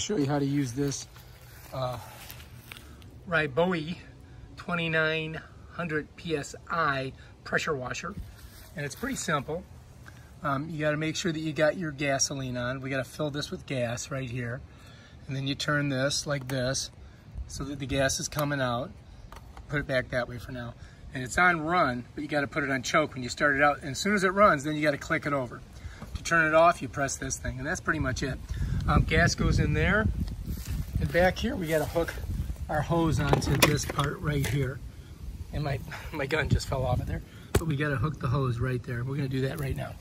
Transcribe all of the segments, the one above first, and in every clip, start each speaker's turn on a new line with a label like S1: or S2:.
S1: show you how to use this uh, Ryobi 2900 PSI pressure washer. And it's pretty simple. Um, you got to make sure that you got your gasoline on. We got to fill this with gas right here. And then you turn this like this so that the gas is coming out. Put it back that way for now. And it's on run, but you got to put it on choke when you start it out. And as soon as it runs, then you got to click it over. To turn it off, you press this thing. And that's pretty much it. Um, gas goes in there. And back here, we got to hook our hose onto this part right here. And my, my gun just fell off of there. But we got to hook the hose right there. We're going to do that right now.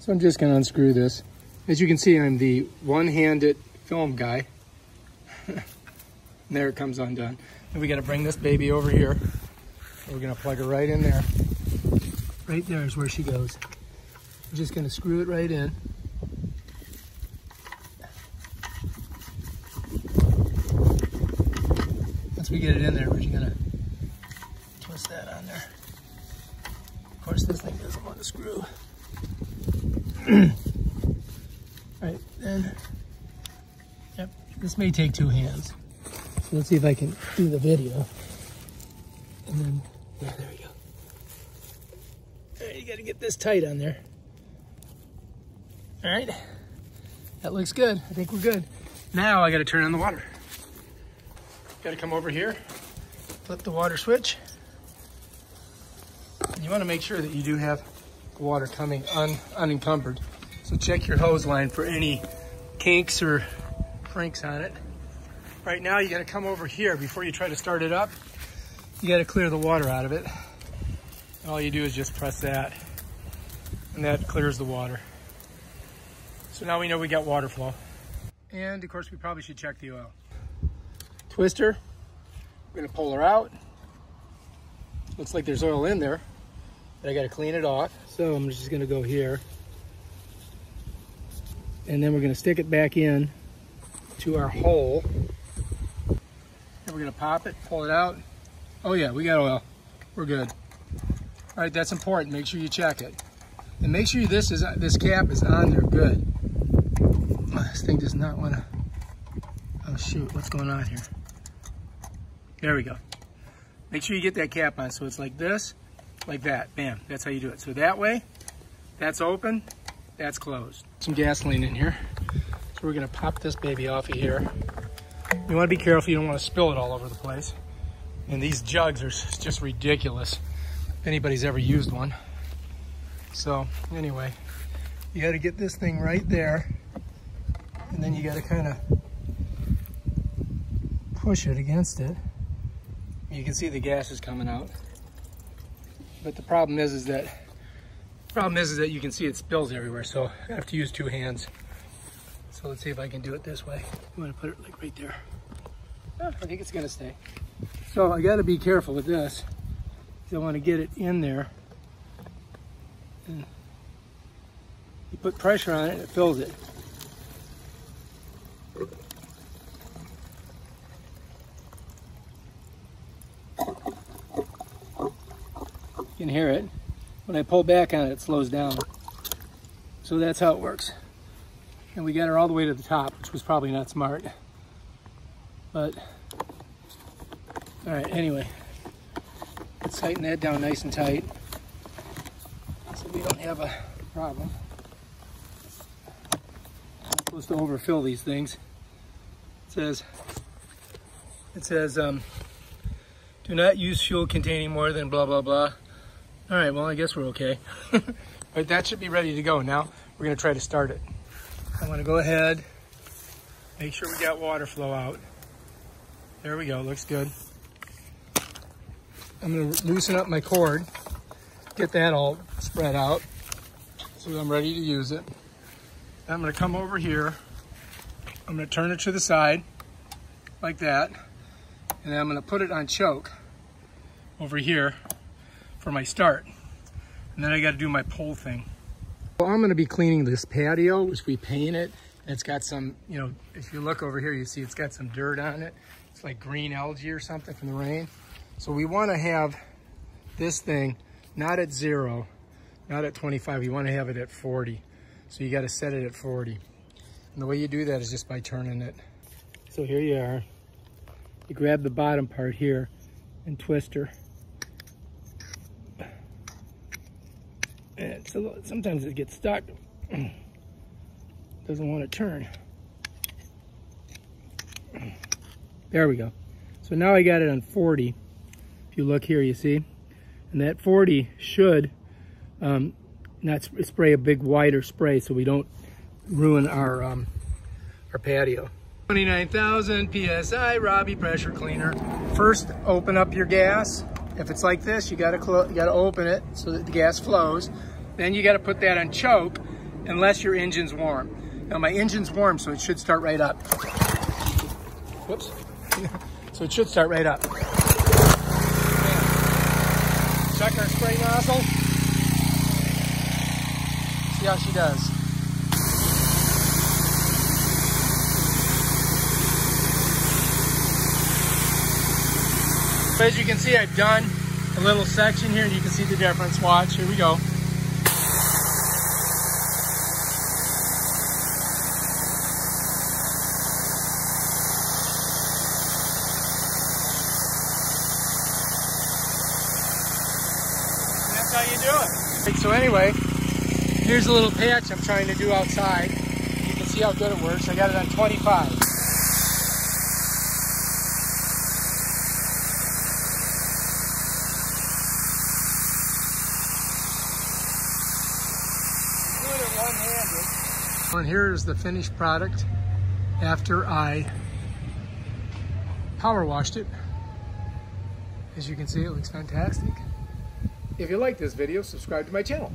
S1: So I'm just going to unscrew this. As you can see, I'm the one-handed film guy. there it comes undone. And we got to bring this baby over here. We're going to plug her right in there. Right there is where she goes. I'm just going to screw it right in. We get it in there, we're just to twist that on there. Of course, this thing doesn't want to screw. right, then, yep, this may take two hands. So let's see if I can do the video. And then, yeah, there we go. All right, you gotta get this tight on there. All right, that looks good. I think we're good. Now I gotta turn on the water. Gotta come over here, flip the water switch. You wanna make sure that you do have water coming un unencumbered. So check your hose line for any kinks or frinks on it. Right now you gotta come over here before you try to start it up. You gotta clear the water out of it. And all you do is just press that and that clears the water. So now we know we got water flow. And of course we probably should check the oil. Twister, we're gonna pull her out. Looks like there's oil in there, but I gotta clean it off. So I'm just gonna go here. And then we're gonna stick it back in to our hole. And we're gonna pop it, pull it out. Oh yeah, we got oil. We're good. All right, that's important. Make sure you check it. And make sure this is this cap is on there good. This thing does not want to, oh shoot, what's going on here? There we go. Make sure you get that cap on. So it's like this, like that, bam. That's how you do it. So that way, that's open, that's closed. Some gasoline in here. So we're gonna pop this baby off of here. You wanna be careful, you don't wanna spill it all over the place. And these jugs are just ridiculous if anybody's ever used one. So anyway, you gotta get this thing right there and then you gotta kinda push it against it. You can see the gas is coming out. But the problem is, is that problem is, is that you can see it spills everywhere. So I have to use two hands. So let's see if I can do it this way. I'm gonna put it like right there. Oh, I think it's gonna stay. So I gotta be careful with this. I wanna get it in there. And you put pressure on it, it fills it. Can hear it. When I pull back on it, it slows down. So that's how it works. And we got her all the way to the top, which was probably not smart. But, all right, anyway. Let's tighten that down nice and tight so we don't have a problem. Supposed to overfill these things. It says, it says, um, do not use fuel containing more than blah, blah, blah. All right, well, I guess we're okay. but that should be ready to go. Now we're gonna try to start it. I'm gonna go ahead, make sure we got water flow out. There we go, looks good. I'm gonna loosen up my cord, get that all spread out so I'm ready to use it. I'm gonna come over here. I'm gonna turn it to the side like that. And I'm gonna put it on choke over here for my start. And then I got to do my pole thing. Well, I'm going to be cleaning this patio, which we painted. it it's got some, you know, if you look over here, you see it's got some dirt on it. It's like green algae or something from the rain. So we want to have this thing not at zero, not at 25. We want to have it at 40. So you got to set it at 40. And the way you do that is just by turning it. So here you are. You grab the bottom part here and twist her. And it's a sometimes it gets stuck. Doesn't want to turn. There we go. So now I got it on 40. If you look here, you see? And that 40 should um, not spray a big wider spray so we don't ruin our um, our patio. 29,000 PSI Ryobi pressure cleaner. First, open up your gas. If it's like this, you gotta, you gotta open it so that the gas flows. Then you gotta put that on choke unless your engine's warm. Now my engine's warm, so it should start right up. Whoops. so it should start right up. Check our spray nozzle. See how she does. So as you can see, I've done a little section here and you can see the difference. Watch, here we go. How you do it. So anyway, here's a little patch I'm trying to do outside. You can see how good it works. I got it on 25. And here's the finished product after I power washed it. As you can see, it looks fantastic. If you like this video, subscribe to my channel.